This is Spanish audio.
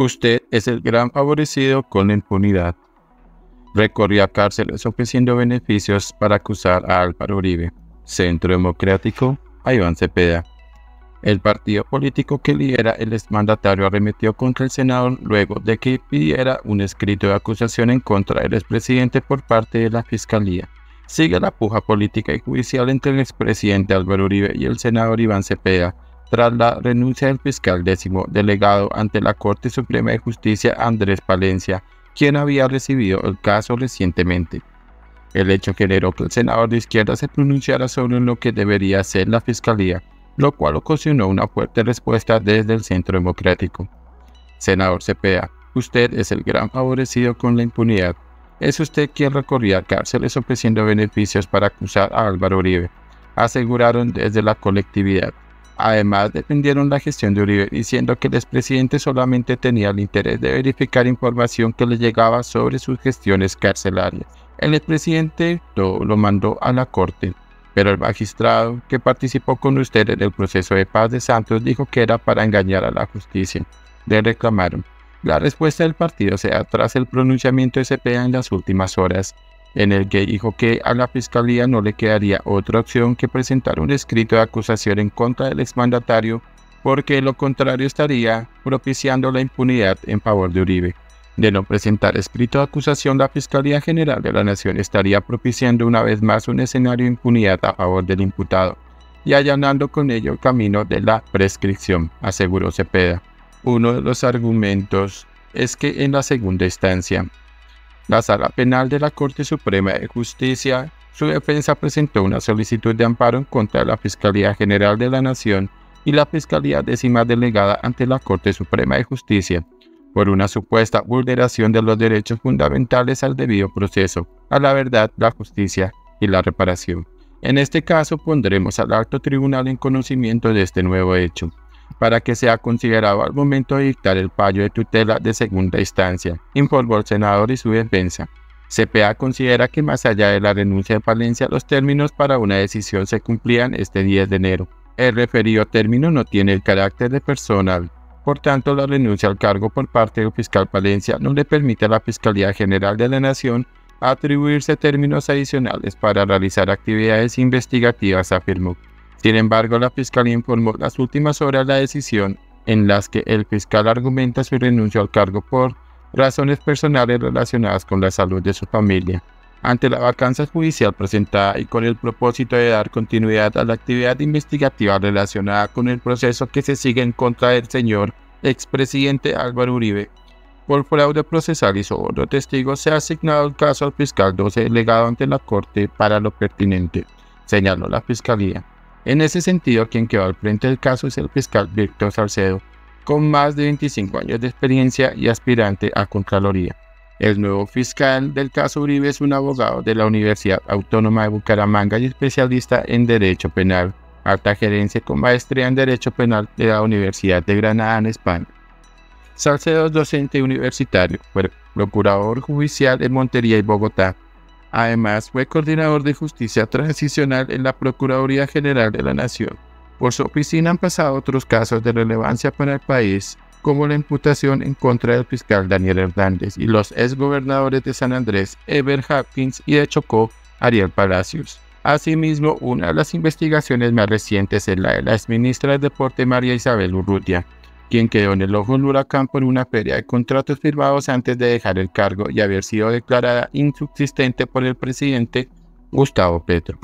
Usted es el gran favorecido con la impunidad. Recorrió a cárceles ofreciendo beneficios para acusar a Álvaro Uribe. Centro Democrático, a Iván Cepeda. El partido político que lidera el exmandatario arremetió contra el senador luego de que pidiera un escrito de acusación en contra del expresidente por parte de la Fiscalía. Sigue la puja política y judicial entre el expresidente Álvaro Uribe y el senador Iván Cepeda, tras la renuncia del fiscal décimo delegado ante la Corte Suprema de Justicia Andrés Palencia, quien había recibido el caso recientemente. El hecho generó que el senador de izquierda se pronunciara sobre lo que debería ser la fiscalía, lo cual ocasionó una fuerte respuesta desde el Centro Democrático. Senador Cepeda, usted es el gran favorecido con la impunidad. Es usted quien recorría cárceles ofreciendo beneficios para acusar a Álvaro Uribe, aseguraron desde la colectividad. Además, defendieron la gestión de Uribe diciendo que el expresidente solamente tenía el interés de verificar información que le llegaba sobre sus gestiones carcelarias. El expresidente lo, lo mandó a la corte, pero el magistrado que participó con usted en el proceso de paz de Santos dijo que era para engañar a la justicia. Le reclamaron. La respuesta del partido se da tras el pronunciamiento de CPA en las últimas horas en el que dijo que a la fiscalía no le quedaría otra opción que presentar un escrito de acusación en contra del exmandatario, porque lo contrario estaría propiciando la impunidad en favor de Uribe. De no presentar escrito de acusación, la Fiscalía General de la Nación estaría propiciando una vez más un escenario de impunidad a favor del imputado y allanando con ello el camino de la prescripción, aseguró Cepeda. Uno de los argumentos es que en la segunda instancia, la Sala Penal de la Corte Suprema de Justicia, su defensa presentó una solicitud de amparo en contra de la Fiscalía General de la Nación y la Fiscalía Décima Delegada ante la Corte Suprema de Justicia por una supuesta vulneración de los derechos fundamentales al debido proceso, a la verdad, la justicia y la reparación. En este caso pondremos al alto tribunal en conocimiento de este nuevo hecho para que sea considerado al momento de dictar el fallo de tutela de segunda instancia, informó el senador y su defensa. CPA considera que más allá de la renuncia de Palencia, los términos para una decisión se cumplían este 10 de enero. El referido término no tiene el carácter de personal. Por tanto, la renuncia al cargo por parte del fiscal Palencia no le permite a la Fiscalía General de la Nación atribuirse términos adicionales para realizar actividades investigativas, afirmó. Sin embargo, la Fiscalía informó las últimas horas la decisión en las que el fiscal argumenta su renuncia al cargo por razones personales relacionadas con la salud de su familia. Ante la vacancia judicial presentada y con el propósito de dar continuidad a la actividad investigativa relacionada con el proceso que se sigue en contra del señor expresidente Álvaro Uribe, por fraude procesal y soborno testigos, se ha asignado el caso al fiscal 12 delegado ante la Corte para lo pertinente, señaló la Fiscalía. En ese sentido, quien quedó al frente del caso es el fiscal Víctor Salcedo, con más de 25 años de experiencia y aspirante a Contraloría. El nuevo fiscal del caso Uribe es un abogado de la Universidad Autónoma de Bucaramanga y especialista en Derecho Penal, alta gerencia con maestría en Derecho Penal de la Universidad de Granada en España. Salcedo es docente universitario, fue procurador judicial en Montería y Bogotá, Además, fue coordinador de justicia transicional en la Procuraduría General de la Nación. Por su oficina han pasado otros casos de relevancia para el país, como la imputación en contra del fiscal Daniel Hernández y los exgobernadores de San Andrés, Eber Hopkins, y de Chocó, Ariel Palacios. Asimismo, una de las investigaciones más recientes es la de la exministra del Deporte María Isabel Urrutia, quien quedó en el ojo del huracán por una feria de contratos firmados antes de dejar el cargo y haber sido declarada insubsistente por el presidente Gustavo Petro.